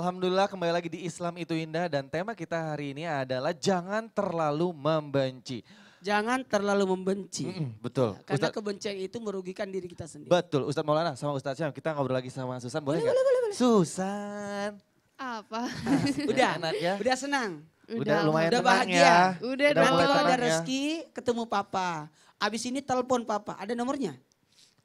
Alhamdulillah kembali lagi di Islam itu indah dan tema kita hari ini adalah jangan terlalu membenci. Jangan terlalu membenci. Mm-mm, betul. Karena Ustaz- kebencian itu merugikan diri kita sendiri. betul. Ustadz Maulana sama Ustadz Syam kita ngobrol lagi sama Susan boleh nggak? Susan. Apa? Udah, Enak ya? udah senang. Udah, lumayan Udah tenang bahagia. ya. Udah Udah mulai Kalau ada ya. rezeki ketemu papa. Abis ini telepon papa. Ada nomornya?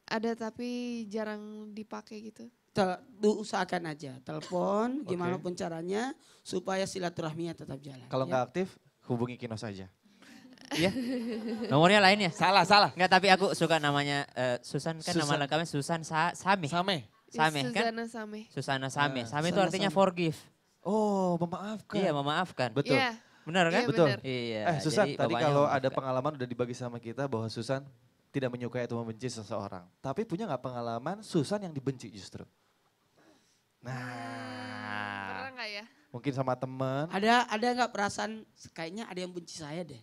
Ada tapi jarang dipakai gitu. Tel- usahakan aja. Telepon Oke. gimana pun caranya supaya silaturahminya tetap jalan. Kalau ya. nggak aktif hubungi Kino saja. Iya. Nomornya lain ya? Salah, salah. Enggak, tapi aku suka namanya eh, Susan kan nama Susan. lengkapnya Susan Sa Same. Same. Same kan? Susana Same. Susana Same. Ah, Same itu artinya Same. forgive. Oh, memaafkan. Iya, memaafkan. Betul. Iya. Benar kan? Iya, Betul. bener. Iya. eh Susan, jadi tadi kalau ada pengalaman udah dibagi sama kita bahwa Susan tidak menyukai atau membenci seseorang. Tapi punya nggak pengalaman Susan yang dibenci justru? Nah, Pernah nggak ya? mungkin sama teman Ada ada nggak perasaan kayaknya ada yang benci saya deh.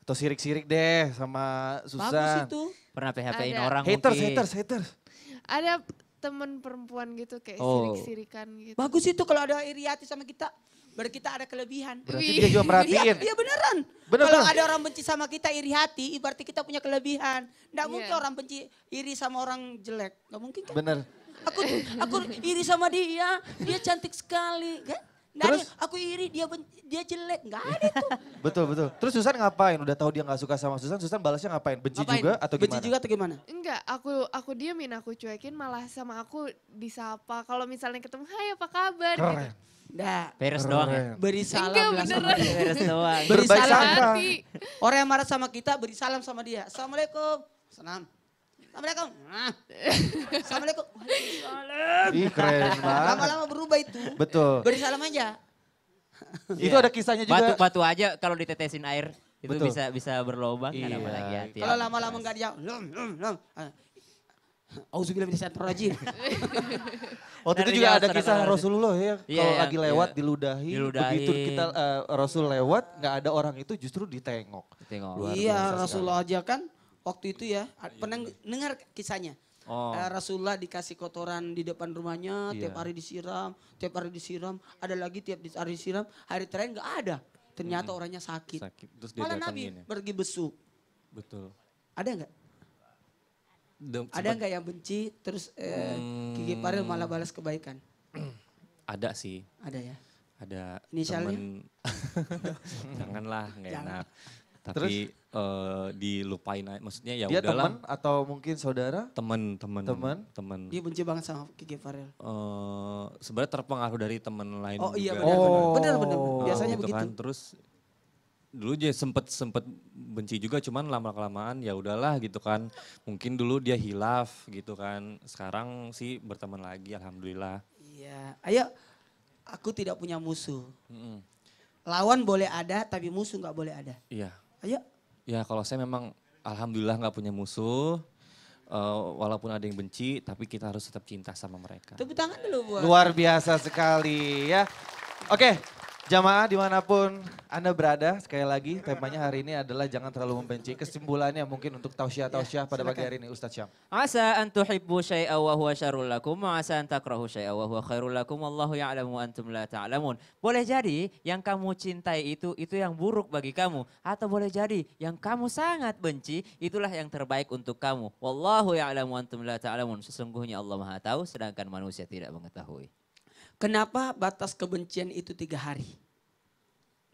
atau sirik-sirik deh sama Bagus Susan. itu. pernah PHP-in Ada. orang Haters, mungkin. haters, haters. Ada temen perempuan gitu kayak Oh. sirik-sirikan gitu. Bagus itu kalau ada iri hati sama kita. Berarti kita ada kelebihan. Berarti Wih. dia juga merhatiin. Iya, iya beneran. Bener, Kalau bener. ada orang benci sama kita iri hati, berarti kita punya kelebihan. Nggak Iya. mungkin orang benci iri sama orang jelek. Nggak mungkin kan? Bener. Aku aku iri sama dia, dia cantik sekali, kan? Nggak Terus? ada, aku iri dia ben- dia jelek, nggak ada itu. Betul, betul. Terus Susan ngapain? Udah tahu dia nggak suka sama Susan, Susan balasnya ngapain? Benci Ngapain? juga atau benci gimana? juga atau gimana? Enggak, aku aku diemin, aku cuekin malah sama aku disapa. Kalau misalnya ketemu, hai apa kabar? Gitu. Keren. Nggak, Beres doang ya? Beri salam Enggak, lah sama beneran. dia. Beres doang. Beri salam. Orang yang marah sama kita beri salam sama dia. Assalamualaikum. Salam. Assalamualaikum. Assalamualaikum. Waalaikumsalam. Ih keren banget. Lama-lama berubah itu. Betul. Beri salam aja. Itu ada kisahnya juga. Batu-batu aja kalau ditetesin air itu Betul. bisa bisa berlobang kan Iya. hati. Kalau lama-lama nggak dijawab, lum, lum, lum. Ah. Auzubillah minasyaitonirrajim. Waktu itu juga ada kisah. Rasulullah ya. Iya, kalau iya, lagi lewat iya. diludahi, Diludahin. begitu kita eh, Rasul lewat, nggak ada orang itu justru ditengok. Tengok. Luar iya, Rasulullah aja kan waktu itu ya, pernah dengar kisahnya. Oh. Eh, Rasulullah dikasih kotoran di depan rumahnya, Iya. tiap hari disiram, tiap hari disiram, ada lagi tiap hari disiram, hari terakhir nggak ada. Ternyata orangnya sakit. sakit terus dia Malah Nabi ya. pergi besuk. Betul. Ada nggak? Ada nggak yang benci terus eh, Hmm. Kiki Paril malah balas kebaikan? Ada sih, Ada ya. ada Inisialnya? temen. Janganlah, nggak enak. Tapi eh, dilupain aja. Maksudnya ya Dia udahlah. teman atau mungkin saudara? Temen, temen, Temen? temen. Dia benci banget sama Kiki Farel. Eh, sebenarnya terpengaruh dari temen lain Oh iya juga. benar Oh. benar. Benar benar. Nah, Biasanya gitu begitu. kan. Terus dulu dia sempet sempet benci juga cuman lama kelamaan ya udahlah gitu kan mungkin dulu dia hilaf gitu kan sekarang sih berteman lagi alhamdulillah Iya. Ayo, aku tidak punya musuh. Mm-mm. Lawan boleh ada, tapi musuh nggak boleh ada. iya Ayo. ya kalau saya memang alhamdulillah nggak punya musuh Eh, walaupun ada yang benci tapi kita harus tetap cinta sama mereka Tepuk tangan dulu buat. Luar biasa sekali ya. Oke, jamaah di mana pun Anda berada, sekali lagi temanya hari ini adalah jangan terlalu membenci. Kesimpulannya mungkin untuk tausiah-tausiah pada pagi hari ini Ustadz Syam. Asa an tuhibbu syai'a wa huwa syarrul lakum wa asa an takrahu syai'a wa huwa khairul lakum wallahu ya'lamu antum la ta'lamun. Boleh jadi yang kamu cintai itu itu yang buruk bagi kamu atau boleh jadi yang kamu sangat benci itulah yang terbaik untuk kamu. Wallahu ya'lamu antum la ta'lamun. Sesungguhnya Allah Maha tahu sedangkan manusia tidak mengetahui. Kenapa batas kebencian itu tiga hari?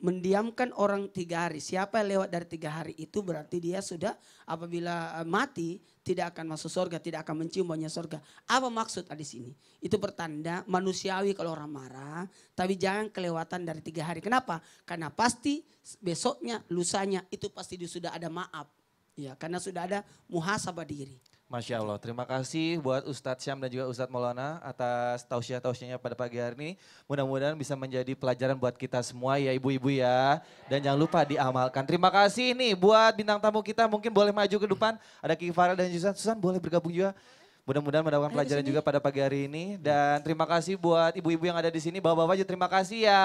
Mendiamkan orang tiga hari. Siapa yang lewat dari tiga hari itu berarti dia sudah apabila eh, mati tidak akan masuk surga, tidak akan mencium baunya surga. Apa maksud di sini? Itu pertanda manusiawi kalau orang marah, tapi jangan kelewatan dari tiga hari. Kenapa? Karena pasti besoknya, lusanya itu pasti sudah ada maaf. Ya, karena sudah ada muhasabah diri. Masya Allah, terima kasih buat Ustadz Syam dan juga Ustadz Maulana atas tausiah-tausiahnya pada pagi hari ini. Mudah-mudahan bisa menjadi pelajaran buat kita semua ya ibu-ibu ya. Dan jangan lupa diamalkan. Terima kasih nih buat bintang tamu kita mungkin boleh maju ke depan. Ada Kiki Farel dan Susan. Susan boleh bergabung juga. Mudah-mudahan mendapatkan pelajaran juga pada pagi hari ini. Dan terima kasih buat ibu-ibu yang ada di sini. Bapak-bapak juga terima kasih ya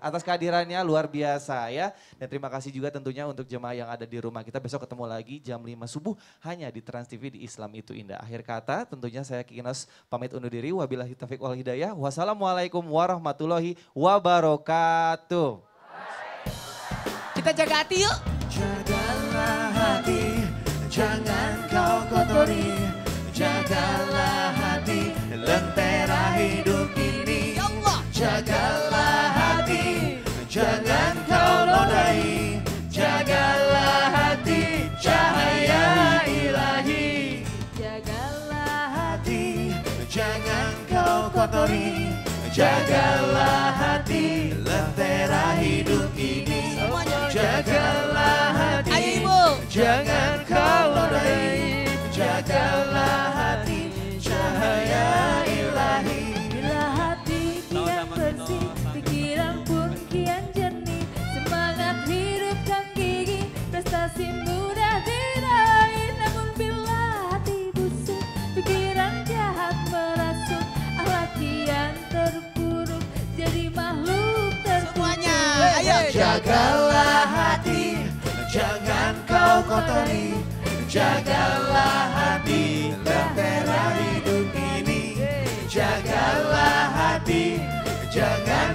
atas kehadirannya luar biasa ya. Dan terima kasih juga tentunya untuk jemaah yang ada di rumah kita. Besok ketemu lagi jam 5 subuh hanya di Trans TV di Islam Itu Indah. Akhir kata tentunya saya Kinos pamit undur diri. Wabillahi taufiq wal hidayah. Wassalamualaikum warahmatullahi wabarakatuh. Kita jaga hati yuk. Lentera hidup ini. Jagalah hati, jangan kau nodai. Jagalah hati, cahaya ilahi. Jagalah hati, jangan kau kotori. Jagalah hati, lentera hidup ini. Jagalah hati, jangan Jagalah hati, jangan kau kotori. Jagalah hati, lentera hidup ini. Jagalah hati, jangan